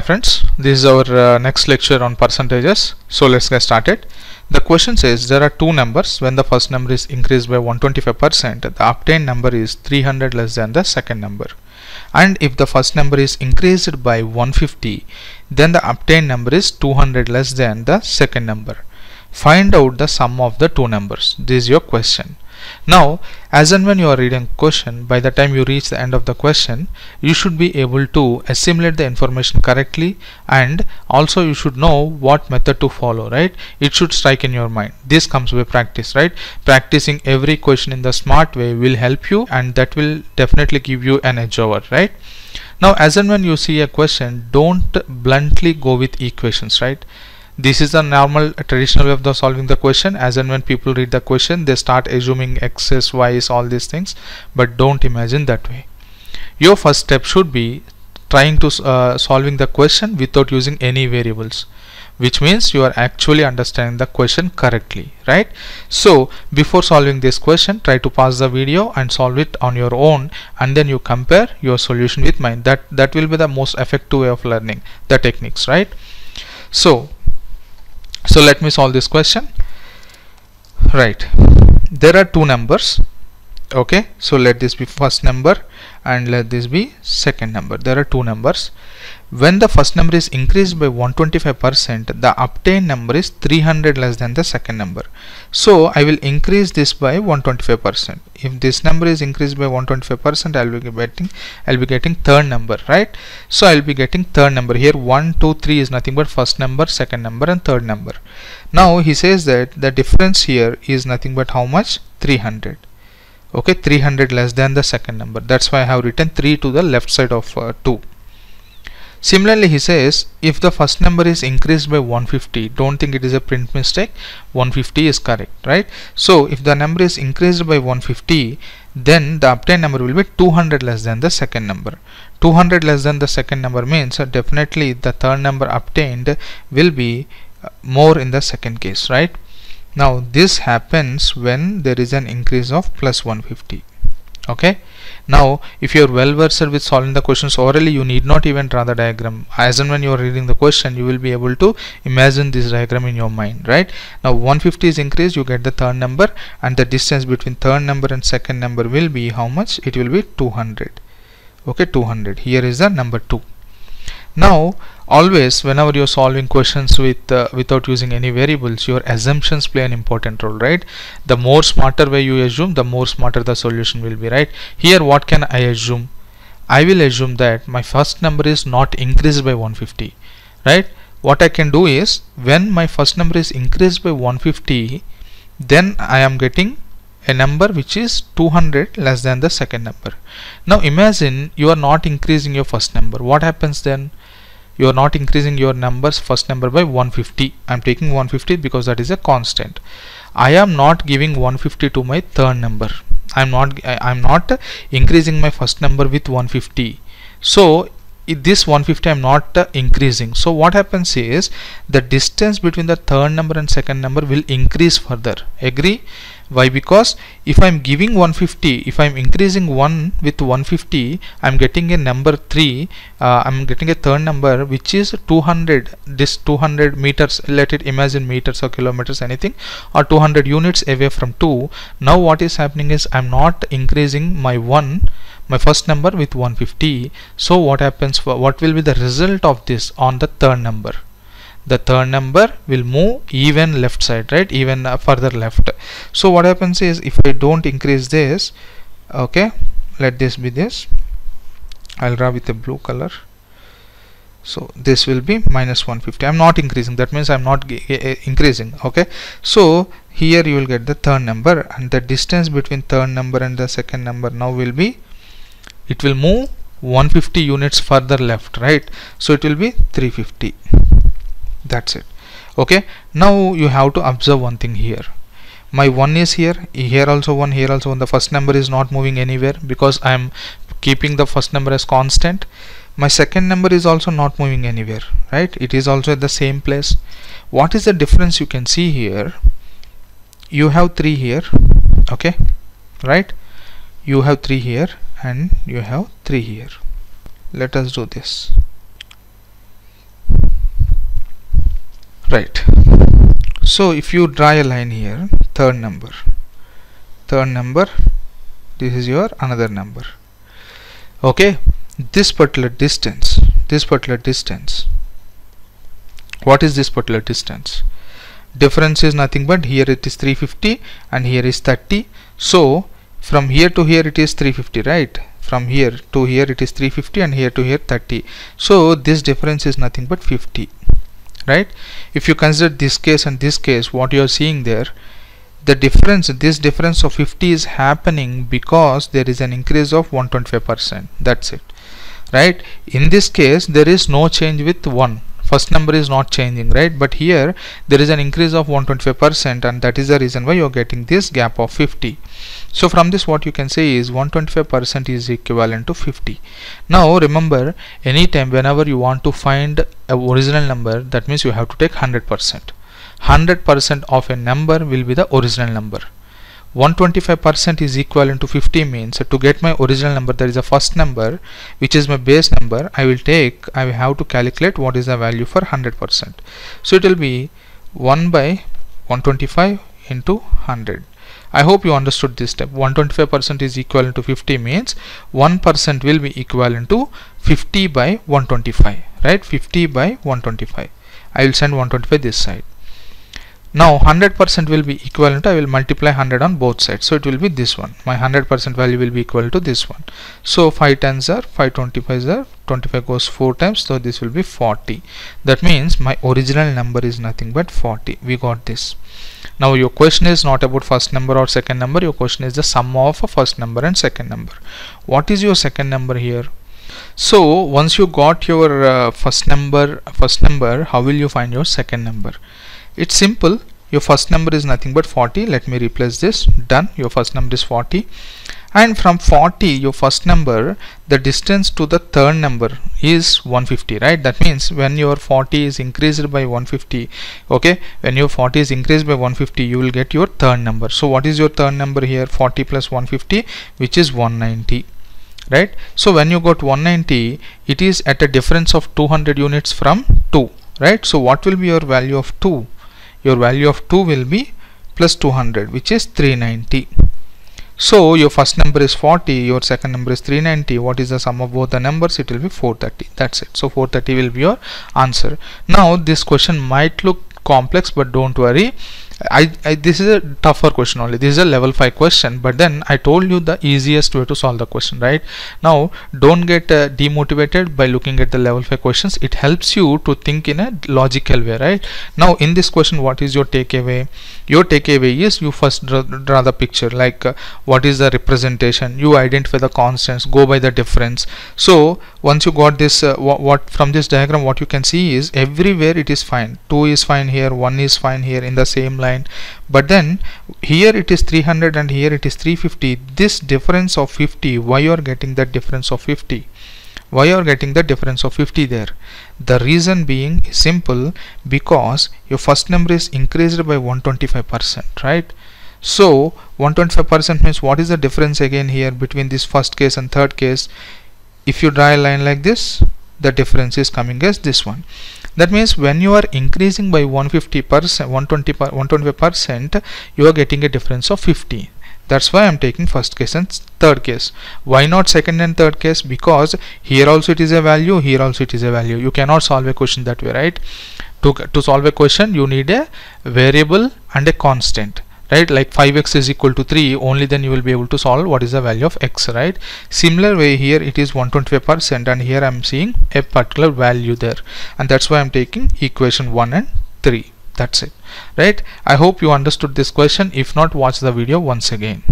Hi friends, this is our uh, next lecture on percentages. So let's get started. The question says there are two numbers. When the first number is increased by 125%, the obtained number is 300 less than the second number. And if the first number is increased by 150, then the obtained number is 200 less than the second number. Find out the sum of the two numbers. This is your question. Now, as and when you are reading question, by the time you reach the end of the question, you should be able to assimilate the information correctly and also you should know what method to follow, right? It should strike in your mind. This comes with practice, right? Practicing every question in the smart way will help you and that will definitely give you an edge over, right? Now, as and when you see a question, don't bluntly go with equations, right? This is a normal traditional way of the solving the question. As and when people read the question they start assuming x's is all these things but don't imagine that way. Your first step should be trying to uh, solving the question without using any variables which means you are actually understanding the question correctly right? So before solving this question try to pause the video and solve it on your own and then you compare your solution with mine. That that will be the most effective way of learning the techniques right? So so let me solve this question. Right. There are two numbers okay so let this be first number and let this be second number. There are two numbers. When the first number is increased by 125% the obtained number is 300 less than the second number. So I will increase this by 125% if this number is increased by 125% I'll be getting I'll be getting third number right? So I'll be getting third number here. 1 2 3 is nothing but first number second number and third number. Now he says that the difference here is nothing but how much? 300 okay 300 less than the second number that's why I have written 3 to the left side of uh, 2 Similarly, he says if the first number is increased by 150, don't think it is a print mistake, 150 is correct, right? So, if the number is increased by 150, then the obtained number will be 200 less than the second number. 200 less than the second number means uh, definitely the third number obtained will be uh, more in the second case, right? Now, this happens when there is an increase of plus 150 okay? Now if you are well versed with solving the questions orally you need not even draw the diagram. As and when you are reading the question you will be able to imagine this diagram in your mind right? Now 150 is increased you get the third number and the distance between third number and second number will be how much? It will be 200 okay 200 here is the number 2 now always whenever you're solving questions with uh, without using any variables your assumptions play an important role right? The more smarter way you assume the more smarter the solution will be right? Here what can I assume? I will assume that my first number is not increased by 150 right? What I can do is when my first number is increased by 150 then I am getting a number which is 200 less than the second number. Now imagine you are not increasing your first number. What happens then? You are not increasing your numbers first number by 150 I'm taking 150 because that is a constant. I am not giving 150 to my third number. I'm not I'm not increasing my first number with 150 so this 150 I'm not increasing. So what happens is the distance between the third number and second number will increase further. Agree why? Because if I'm giving 150 if I'm increasing 1 with 150 I'm getting a number 3 uh, I'm getting a third number which is 200 this 200 meters let it imagine meters or kilometers anything or 200 units away from 2 now what is happening is I'm not increasing my 1 my first number with 150 so what happens? What will be the result of this on the third number the third number will move even left side right? Even uh, further left. So what happens is if I don't increase this okay let this be this. I'll draw with a blue color. So this will be minus 150 I'm not increasing. That means I'm not increasing okay? So here you will get the third number and the distance between third number and the second number now will be it will move 150 units further left right? So it will be 350 that's it. Okay? Now you have to observe one thing here. My one is here here also one here also one. The first number is not moving anywhere because I am keeping the first number as constant. My second number is also not moving anywhere right? It is also at the same place. What is the difference you can see here? You have 3 here okay? Right? You have 3 here and you have 3 here. Let us do this right. So if you draw a line here third number third number this is your another number. Okay? This particular distance this particular distance what is this particular distance? Difference is nothing but here it is 350 and here is 30 so from here to here it is 350 right? From here to here it is 350 and here to here 30 so this difference is nothing but 50 right? If you consider this case and this case what you are seeing there the difference this difference of 50 is happening because there is an increase of 125 percent. That's it right? In this case there is no change with 1 first number is not changing right? But here there is an increase of 125 percent and that is the reason why you're getting this gap of 50 so from this what you can say is 125 percent is equivalent to 50 now remember anytime whenever you want to find original number that means you have to take 100 percent. 100 percent of a number will be the original number. 125% is equivalent to 50 means to get my original number that is the first number which is my base number I will take I will have to calculate what is the value for 100% so it will be 1 by 125 into 100 I hope you understood this step. 125% is equivalent to 50 means 1% will be equivalent to 50 by 125 right? 50 by 125 I will send 125 this side now 100% will be equivalent. I will multiply 100 on both sides. So it will be this one. My 100% value will be equal to this one. So 5 tens are 525 are 25 goes 4 times. So this will be 40 that means my original number is nothing but 40 we got this. Now your question is not about first number or second number. Your question is the sum of a first number and second number. What is your second number here so once you got your uh, first number first number how will you find your second number? It's simple. Your first number is nothing but 40 let me replace this. Done. Your first number is 40 and from 40 your first number the distance to the third number is 150 right? That means when your 40 is increased by 150 okay? When your 40 is increased by 150 you will get your third number. So what is your third number here? 40 plus 150 which is 190 right? So when you got 190 it is at a difference of 200 units from 2 right? So what will be your value of 2 your value of 2 will be plus 200 which is 390 so your first number is 40 your second number is 390 what is the sum of both the numbers? It will be 430 that's it. So 430 will be your answer. Now this question might look complex but don't worry I, I, this is a tougher question only. This is a level 5 question but then I told you the easiest way to solve the question right? Now don't get uh, demotivated by looking at the level 5 questions. It helps you to think in a logical way right? Now in this question what is your takeaway? Your takeaway is you first draw, draw the picture like uh, what is the representation? You identify the constants go by the difference. So once you got this uh, what, what from this diagram what you can see is everywhere it is fine. 2 is fine here 1 is fine here in the same line line but then here it is 300 and here it is 350 this difference of 50 why you are getting that difference of 50 why you are getting the difference of 50 there? The reason being simple because your first number is increased by 125 percent right? So 125 percent means what is the difference again here between this first case and third case? If you draw a line like this the difference is coming as this one that means when you are increasing by 150 percent 120 125 percent you are getting a difference of 50 that's why I'm taking first case and third case. Why not second and third case? Because here also it is a value here also it is a value. You cannot solve a question that way right? To, to solve a question you need a variable and a constant right? Like 5x is equal to 3 only then you will be able to solve what is the value of x right? Similar way here it is 125 percent and here I'm seeing a particular value there. And that's why I'm taking equation 1 and 3 that's it right? I hope you understood this question. If not watch the video once again